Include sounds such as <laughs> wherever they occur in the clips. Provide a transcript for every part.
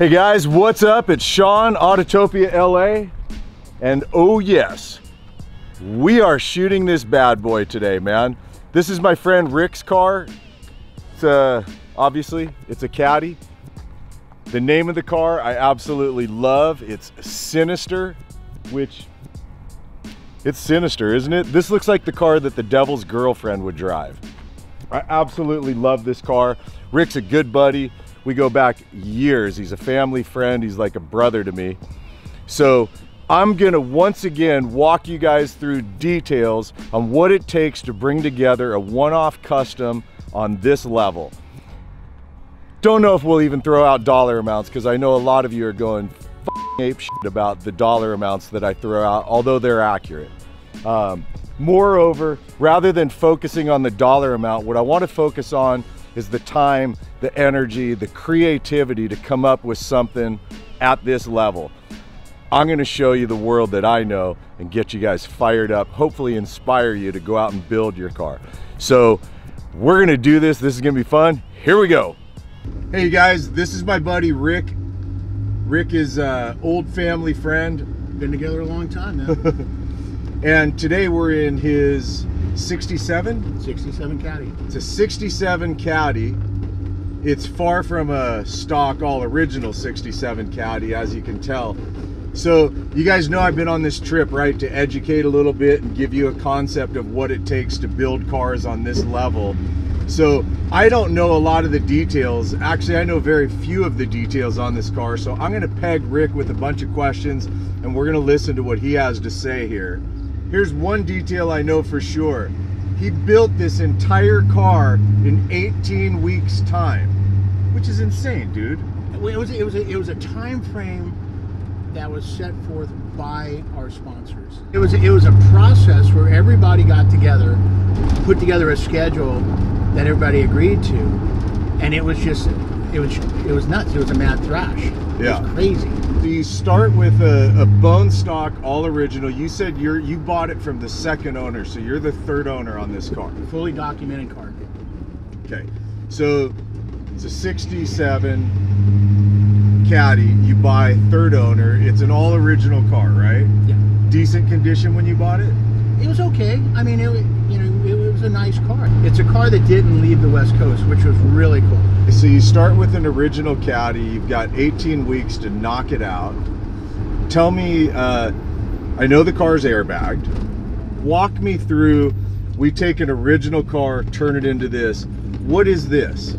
Hey guys, what's up? It's Sean, Autotopia LA. And oh yes, we are shooting this bad boy today, man. This is my friend Rick's car. It's a, obviously, it's a Caddy. The name of the car I absolutely love. It's Sinister, which it's sinister, isn't it? This looks like the car that the devil's girlfriend would drive. I absolutely love this car. Rick's a good buddy. We go back years. He's a family friend. He's like a brother to me. So I'm gonna once again walk you guys through details on what it takes to bring together a one-off custom on this level. Don't know if we'll even throw out dollar amounts because I know a lot of you are going ape shit about the dollar amounts that I throw out, although they're accurate. Um, moreover, rather than focusing on the dollar amount, what I want to focus on is the time, the energy, the creativity to come up with something at this level. I'm going to show you the world that I know and get you guys fired up, hopefully inspire you to go out and build your car. So we're going to do this. This is going to be fun. Here we go. Hey guys, this is my buddy Rick. Rick is an old family friend. Been together a long time now. <laughs> and today we're in his 67? 67 Caddy. It's a 67 Caddy. It's far from a stock all original 67 Caddy as you can tell. So you guys know I've been on this trip, right, to educate a little bit and give you a concept of what it takes to build cars on this level. So I don't know a lot of the details. Actually, I know very few of the details on this car. So I'm gonna peg Rick with a bunch of questions and we're gonna listen to what he has to say here. Here's one detail I know for sure. He built this entire car in 18 weeks time, which is insane, dude. It was, it was, a, it was a time frame that was set forth by our sponsors. It was, it was a process where everybody got together, put together a schedule that everybody agreed to, and it was just, it was, it was nuts. It was a mad thrash. It Yeah. was crazy. So you start with a, a bone stock, all original. You said you're you bought it from the second owner, so you're the third owner on this car. Fully documented car. Okay, so it's a '67 Caddy. You buy third owner. It's an all original car, right? Yeah. Decent condition when you bought it. It was okay. I mean, it, you know, it, was a nice car. It's a car that didn't leave the West Coast, which was really cool. So you start with an original Caddy. You've got 18 weeks to knock it out. Tell me, uh, I know the car's airbagged. Walk me through. We take an original car, turn it into this. What is this?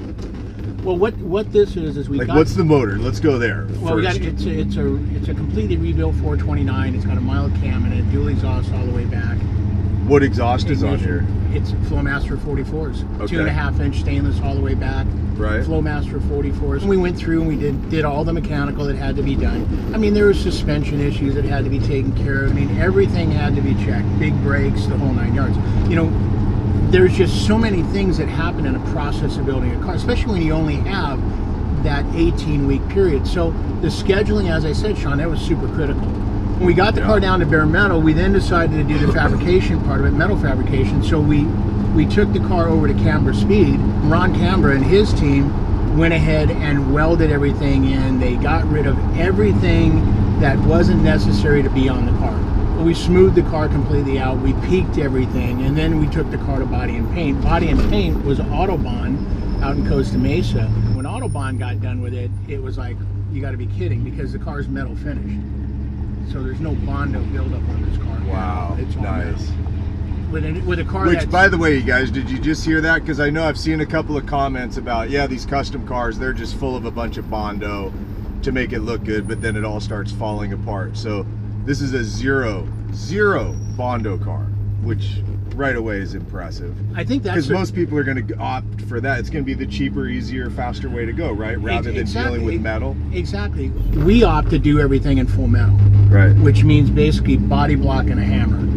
Well, what what this is is we Like, got what's the motor? Let's go there well, we got it's a, it's a it's a completely rebuilt 429. It's got a mild cam and a dual exhaust all the way back. what exhaust is on here? It's Flowmaster 44s, Okay. two and a half inch stainless all the way back. Right. Flowmaster 44s. We went through and we did did all the mechanical that had to be done. I mean, there were suspension issues that had to be taken care of. I mean, everything had to be checked. Big brakes, the whole nine yards. You know, there's just so many things that happen in a process of building a car, especially when you only have that 18 week period. So the scheduling, as I said, Sean, that was super critical. When we got the car down to bare metal, we then decided to do the <laughs> fabrication part of it, metal fabrication. So we we took the car over to Canberra Speed. Ron Canberra and his team went ahead and welded everything in. They got rid of everything that wasn't necessary to be on the car. We smoothed the car completely out. We peaked everything, and then we took the car to body and paint. Body and paint was Autobahn out in Costa Mesa. When Autobahn got done with it, it was like you got to be kidding because the car's metal finished. So there's no Bondo buildup on this car. Wow, it's nice. metal. With a, with a car Which, by the way, you guys, did you just hear that? Because I know I've seen a couple of comments about, yeah, these custom cars, they're just full of a bunch of Bondo to make it look good, but then it all starts falling apart. So this is a zero, zero Bondo car, which right away is impressive. I think that's Because most people are going to opt for that. It's going to be the cheaper, easier, faster way to go, right? Rather than dealing with metal. Exactly. We opt to do everything in full metal, Right. which means basically body block and a hammer.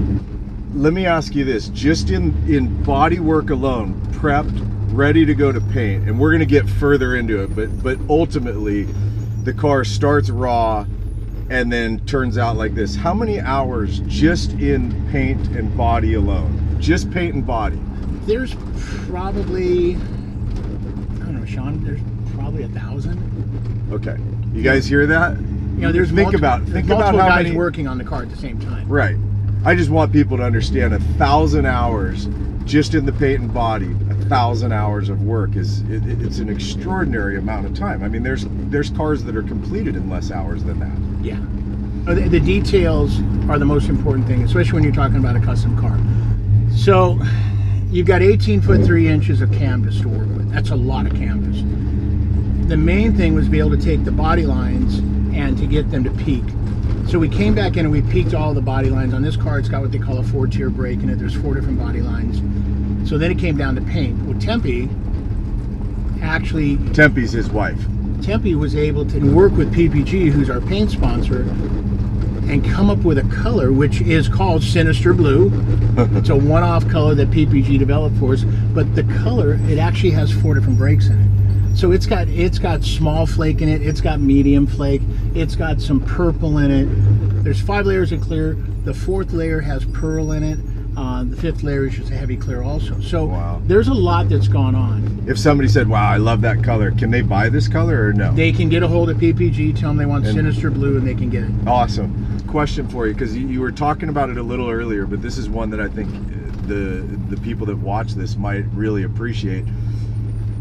Let me ask you this just in in body work alone prepped ready to go to paint and we're going to get further into it but but ultimately the car starts raw and then turns out like this how many hours just in paint and body alone just paint and body There's probably, I don't know, Sean, there's probably a thousand. Okay. You guys hear that? You know, there's think multi- about think about how guys many working on the car at the same time. Right. I just want people to understand a thousand hours just in the paint and body. A thousand hours of work is it, it- it's an extraordinary amount of time. I mean, there's there's cars that are completed in less hours than that. Yeah. Uh, The, the details are the most important thing, especially when you're talking about a custom car. So, you've got 18 foot 3 inches of canvas to work with. That's a lot of canvas. The main thing was to be able to take the body lines and to get them to peak. So we came back in and we peaked all the body lines. On this car, it's got what they call a four tier brake in it. There's four different body lines. So then it came down to paint. Well, Tempe actually Tempe's his wife. Tempe was able to work with PPG, who's our paint sponsor, and come up with a color which is called Sinister Blue. <laughs> it's a one-off color that PPG developed for us, but the color it actually has four different breaks in it. So it's got it's got small flake in it, it's got medium flake, it's got some purple in it. There's five layers of clear. The fourth layer has pearl in it. Uh, the fifth layer is just a heavy clear also. So Wow. there's a lot that's gone on. If somebody said, "Wow, I love that color," can they buy this color or no? They can get a hold of PPG, tell them they want And- Sinister Blue, and they can get it. Awesome. Question for you, because you, you were talking about it a little earlier, but this is one that I think uh, the the people that watch this might really appreciate.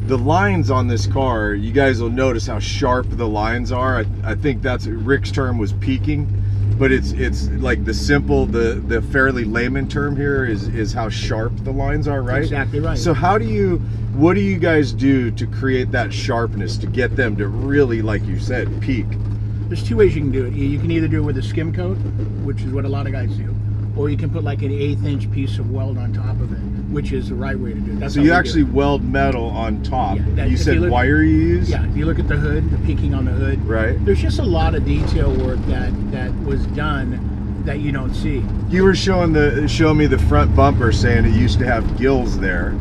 The lines on this car, you guys will notice how sharp the lines are. I, I think that's Rick's term was peaking, but it's it's like the simple, the the fairly layman term here is is how sharp the lines are, right? Exactly right. So how do you what do you guys do to create that sharpness to get them to really, like you said, peak? There's two ways you can do it. You you can either do it with a skim coat, which is what a lot of guys do, or you can put like an eighth inch piece of weld on top of it, which is the right way to do it. That's So you actually weld metal on top. Yeah, that- you said you look- wire you use? Yeah, if you look at the hood, the peaking on the hood, Right. there's just a lot of detail work that that was done that you don't see. You were showing the showing me the front bumper saying it used to have gills there.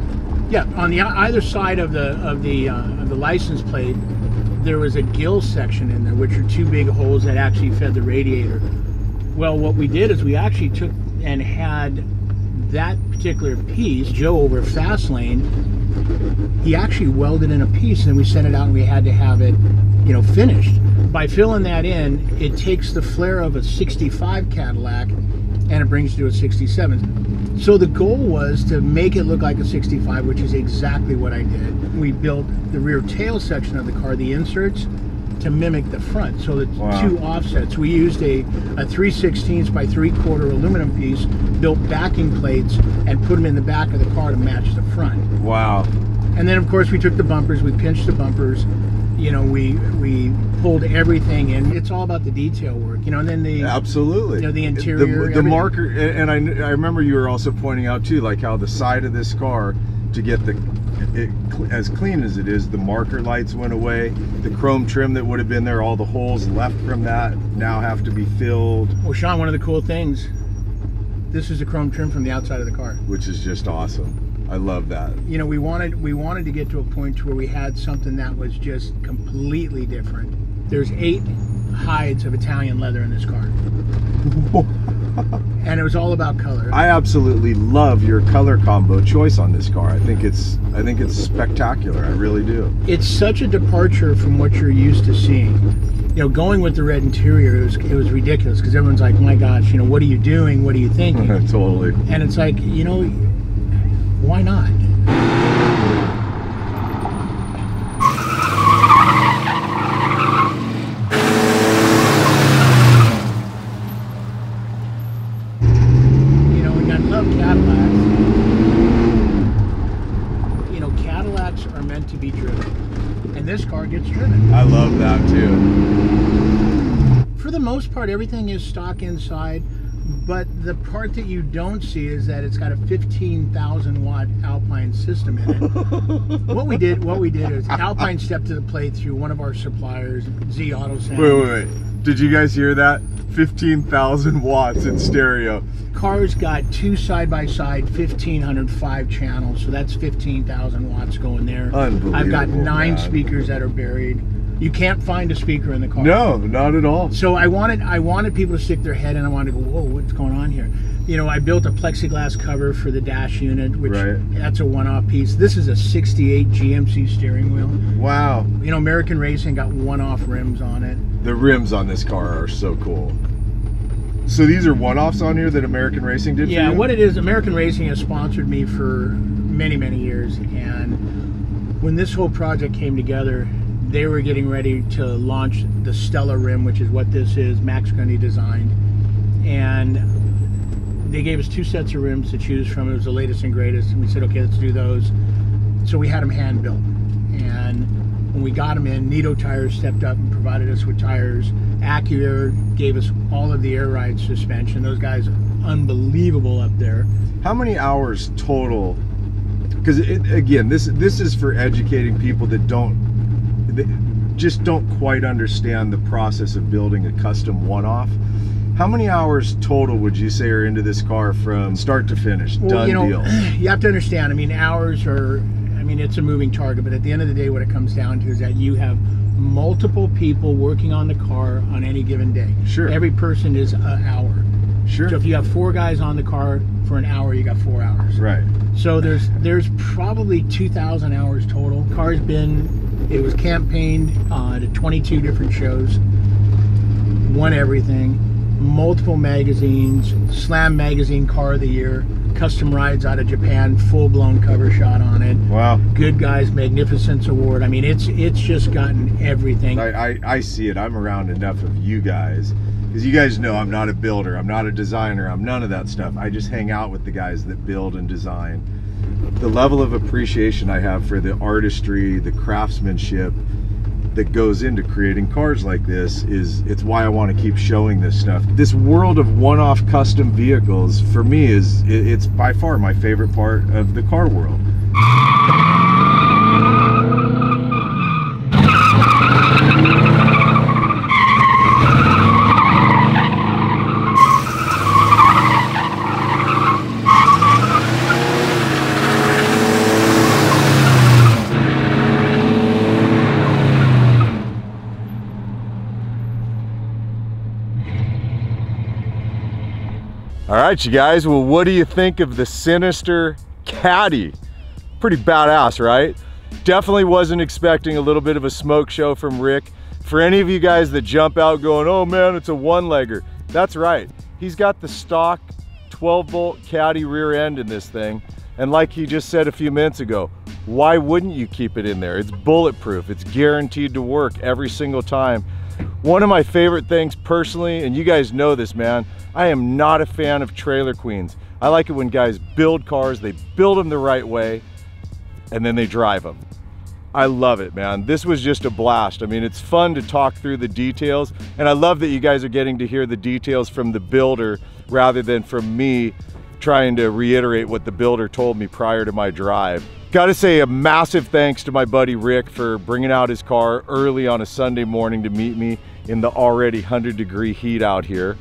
Yeah, on the either side of the of the uh, of the license plate, there was a gill section in there, which are two big holes that actually fed the radiator. Well, what we did is we actually took and had that particular piece, Joe over Fastlane, he actually welded in a piece, and we sent it out, and we had to have it, you know, finished. By filling that in, it takes the flare of a '65 Cadillac, and it brings it to a '67. So the goal was to make it look like a 65, which is exactly what I did. We built the rear tail section of the car, the inserts, to mimic the front. So the Wow. two offsets. We used a, a 3 16 by 3 quarter aluminum piece, built backing plates, and put them in the back of the car to match the front. Wow. And then of course we took the bumpers, we pinched the bumpers, you know, we we pulled everything in. It's all about the detail work, you know, and then the Absolutely. You know, the The, interior, the everything. marker, and and I, I remember you were also pointing out too, like how the side of this car, to get the it, as clean as it is, the marker lights went away. The chrome trim that would have been there, all the holes left from that now have to be filled, Well, Sean, one of the cool things, this is a chrome trim from the outside of the car. which is just awesome. I love that. You know, we wanted we wanted to get to a point where we had something that was just completely different. There's eight hides of Italian leather in this car, was all about color. I absolutely love your color combo choice on this car. I think it's I think it's spectacular. I really do. it's such a departure from what you're used to seeing. You know, going with the red interior, it was it was ridiculous because everyone's like, "My gosh, you know, what are you doing? What are you thinking?" <laughs> totally. and it's like, you know, why not? You know, and I love Cadillacs. You know, Cadillacs are meant to be driven, and this car gets driven. I love that too. For the most part, everything is stock inside, but the part that you don't see is that it's got a 15,000 watt Alpine system in it. <laughs> what we did, what we did is Alpine stepped to the plate through one of our suppliers, Z Auto Sound. Wait, wait, wait. Did you guys hear that? 15,000 watts in stereo. Car's got two side by side 1505 channels, so that's 15,000 watts going there. I've got nine man. speakers that are buried. You can't find a speaker in the car. No, not at all. So I wanted I wanted people to stick their head in. I wanted to go, whoa, what's going on here? you know, I built a plexiglass cover for the dash unit, which Right. that's a one-off piece. This is a 68 GMC steering wheel. Wow. You know, American Racing got one-off rims on it. The rims on this car are so cool. So these are one-offs on here that American Racing did Yeah, for you? what it is, American Racing has sponsored me for many, many years, and when this whole project came together, they were getting ready to launch the Stella rim, which is what this is, Max Gunny designed, and they gave us two sets of rims to choose from. It was the latest and greatest, and we said, okay, let's do those. So we had them hand built, and when we got them in, Nitto Tires stepped up and provided us with tires. Accuair gave us all of the air ride suspension. Those guys, unbelievable up there. How many hours total? Because again, this this is for educating people that don't that just don't quite understand the process of building a custom one-off. How many hours total would you say are into this car from start to finish? Done you know, deal. <clears throat> you have to understand. I mean, hours are. I mean, it's a moving target, but at the end of the day, what it comes down to is that you have multiple people working on the car on any given day. Sure. Every person is an hour. Sure. So if you have four guys on the car for an hour, you got four hours. right. So there's there's probably 2,000 hours total. Car's been it was campaigned uh, to 22 different shows, won everything, multiple magazines, Slam Magazine Car of the Year, Custom Rides out of Japan, full blown cover shot on it. Wow. Good Guys Magnificence Award. I mean, it's it's just gotten everything. I, I, I see it. I'm around enough of you guys. Because you guys know I'm not a builder, I'm not a designer, I'm none of that stuff. I just hang out with the guys that build and design. The level of appreciation I have for the artistry, the craftsmanship that goes into creating cars like this is it's why I want to keep showing this stuff. This world of one-off custom vehicles for me is it's by far my favorite part of the car world. All right, you guys. Well, what do you think of the Sinister Caddy? Pretty badass, right? Definitely wasn't expecting a little bit of a smoke show from Rick. For any of you guys that jump out going, oh man, it's a one-legger. That's right. He's got the stock 12 bolt caddy rear end in this thing. And like he just said a few minutes ago, why wouldn't you keep it in there? It's bulletproof. It's guaranteed to work every single time. One of my favorite things personally, and you guys know this, man, I am not a fan of trailer queens. I like it when guys build cars, they build them the right way, and then they drive them. I love it, man. This was just a blast. I mean, it's fun to talk through the details, and I love that you guys are getting to hear the details from the builder rather than from me trying to reiterate what the builder told me prior to my drive. Got to say a massive thanks to my buddy Rick for bringing out his car early on a Sunday morning to meet me in the already 100 degree heat out here.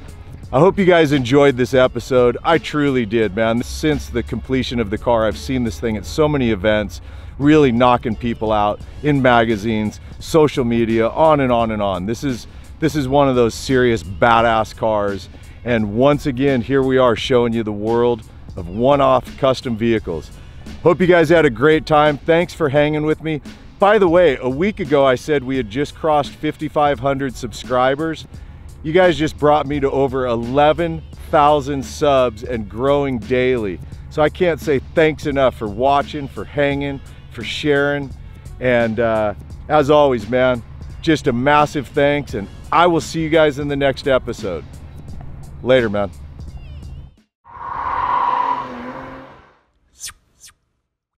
I hope you guys enjoyed this episode. I truly did, man. Since the completion of the car, I've seen this thing at so many events, really knocking people out in magazines, social media, on and on and on. This is this is one of those serious badass cars. And once again, here we are showing you the world of one-off custom vehicles. Hope you guys had a great time. Thanks for hanging with me. By the way, a week ago I said we had just crossed 5,500 subscribers. You guys just brought me to over 11,000 subs and growing daily. So I can't say thanks enough for watching, for hanging, for sharing. And uh, as always, man, just a massive thanks. And I will see you guys in the next episode. Later, man.